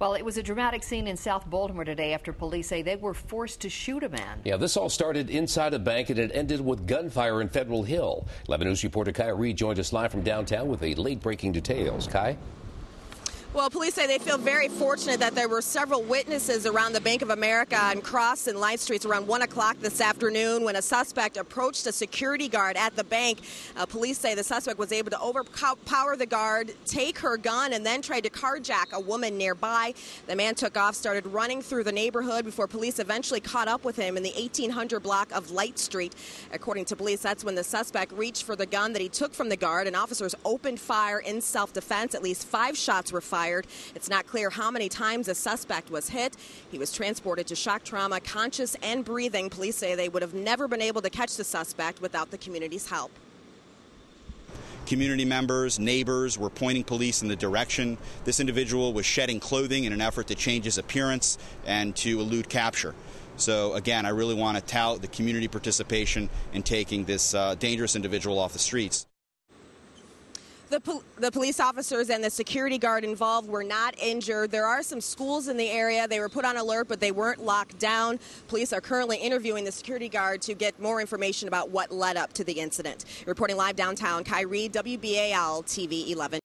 Well, it was a dramatic scene in South Baltimore today after police say they were forced to shoot a man. Yeah, this all started inside a bank and it ended with gunfire in Federal Hill. 11 News reporter Kai Reed joined us live from downtown with the late breaking details. Kai? Well, police say they feel very fortunate that there were several witnesses around the Bank of America and Cross and Light Streets around 1 o'clock this afternoon when a suspect approached a security guard at the bank. Uh, police say the suspect was able to overpower the guard, take her gun, and then tried to carjack a woman nearby. The man took off, started running through the neighborhood before police eventually caught up with him in the 1800 block of Light Street. According to police, that's when the suspect reached for the gun that he took from the guard, and officers opened fire in self defense. At least five shots were fired fired. It's not clear how many times the suspect was hit. He was transported to shock trauma, conscious and breathing. Police say they would have never been able to catch the suspect without the community's help. Community members, neighbors were pointing police in the direction. This individual was shedding clothing in an effort to change his appearance and to elude capture. So, again, I really want to tout the community participation in taking this uh, dangerous individual off the streets. The, pol- the police officers and the security guard involved were not injured. There are some schools in the area. They were put on alert, but they weren't locked down. Police are currently interviewing the security guard to get more information about what led up to the incident. Reporting live downtown, Kai Reed, WBAL TV 11.